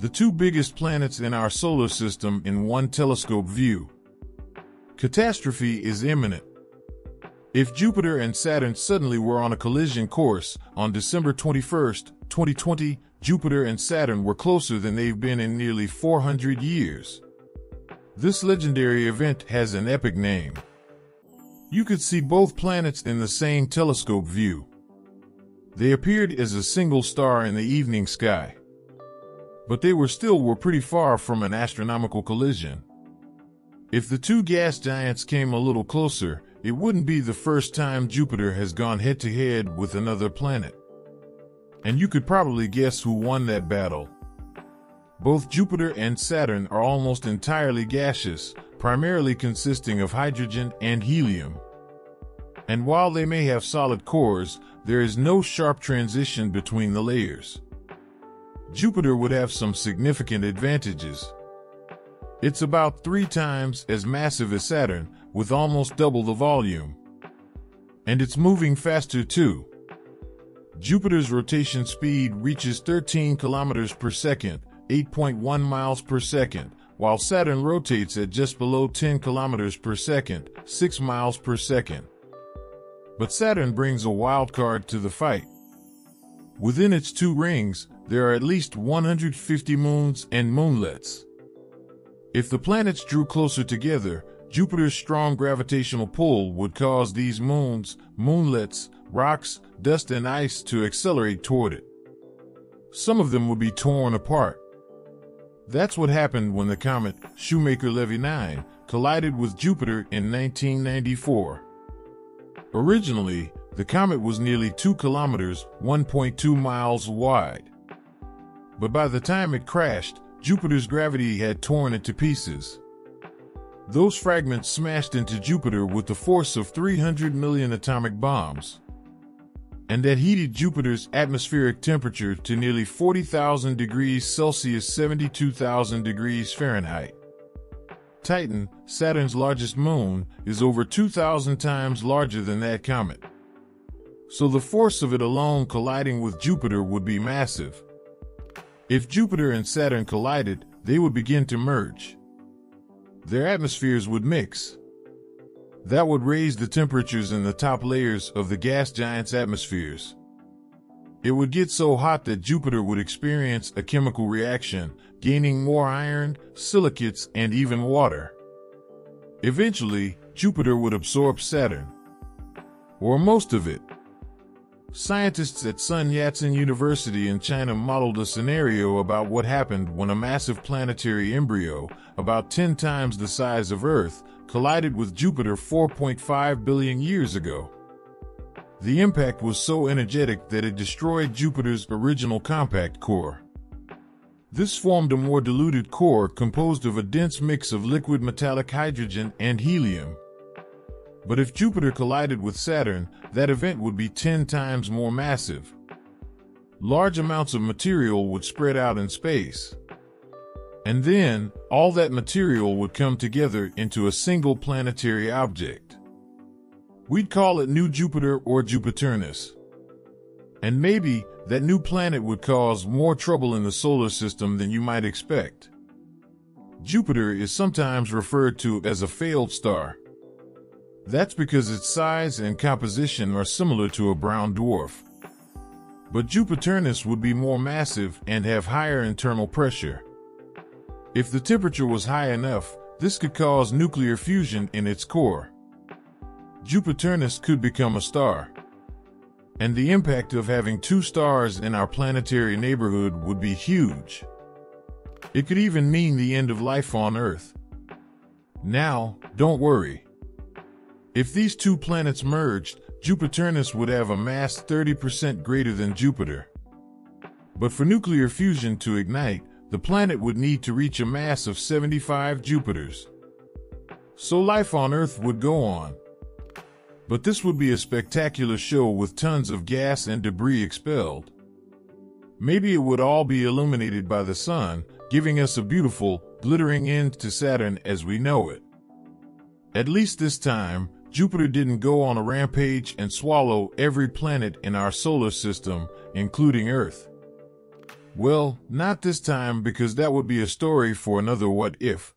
the two biggest planets in our solar system in one telescope view. Catastrophe is imminent. If Jupiter and Saturn suddenly were on a collision course on December 21, 2020, Jupiter and Saturn were closer than they've been in nearly 400 years. This legendary event has an epic name. You could see both planets in the same telescope view. They appeared as a single star in the evening sky. But they were still were pretty far from an astronomical collision. If the two gas giants came a little closer, it wouldn't be the first time Jupiter has gone head to head with another planet. And you could probably guess who won that battle. Both Jupiter and Saturn are almost entirely gaseous, primarily consisting of hydrogen and helium. And while they may have solid cores, there is no sharp transition between the layers. Jupiter would have some significant advantages. It's about three times as massive as Saturn, with almost double the volume. And it's moving faster too. Jupiter's rotation speed reaches 13 kilometers per second, 8.1 miles per second, while Saturn rotates at just below 10 kilometers per second, 6 miles per second. But Saturn brings a wild card to the fight. Within its two rings, there are at least 150 moons and moonlets. If the planets drew closer together, Jupiter's strong gravitational pull would cause these moons, moonlets, rocks, dust, and ice to accelerate toward it. Some of them would be torn apart. That's what happened when the comet Shoemaker-Levy 9 collided with Jupiter in 1994. Originally, the comet was nearly 2 kilometers, 1.2 miles wide. But by the time it crashed, Jupiter's gravity had torn it to pieces. Those fragments smashed into Jupiter with the force of 300 million atomic bombs. And that heated Jupiter's atmospheric temperature to nearly 40,000 degrees Celsius 72,000 degrees Fahrenheit. Titan, Saturn's largest moon, is over 2,000 times larger than that comet. So the force of it alone colliding with Jupiter would be massive. If Jupiter and Saturn collided, they would begin to merge their atmospheres would mix. That would raise the temperatures in the top layers of the gas giant's atmospheres. It would get so hot that Jupiter would experience a chemical reaction, gaining more iron, silicates, and even water. Eventually, Jupiter would absorb Saturn. Or most of it. Scientists at Sun Yat-sen University in China modeled a scenario about what happened when a massive planetary embryo, about 10 times the size of Earth, collided with Jupiter 4.5 billion years ago. The impact was so energetic that it destroyed Jupiter's original compact core. This formed a more diluted core composed of a dense mix of liquid metallic hydrogen and helium. But if Jupiter collided with Saturn, that event would be 10 times more massive. Large amounts of material would spread out in space. And then, all that material would come together into a single planetary object. We'd call it New Jupiter or Jupiternus. And maybe that new planet would cause more trouble in the solar system than you might expect. Jupiter is sometimes referred to as a failed star. That's because its size and composition are similar to a brown dwarf. But Jupiternus would be more massive and have higher internal pressure. If the temperature was high enough, this could cause nuclear fusion in its core. Jupiternus could become a star. And the impact of having two stars in our planetary neighborhood would be huge. It could even mean the end of life on Earth. Now, don't worry. If these two planets merged, Jupiternus would have a mass 30% greater than Jupiter. But for nuclear fusion to ignite, the planet would need to reach a mass of 75 Jupiters. So life on Earth would go on. But this would be a spectacular show with tons of gas and debris expelled. Maybe it would all be illuminated by the sun, giving us a beautiful, glittering end to Saturn as we know it. At least this time, Jupiter didn't go on a rampage and swallow every planet in our solar system, including Earth. Well, not this time because that would be a story for another what if.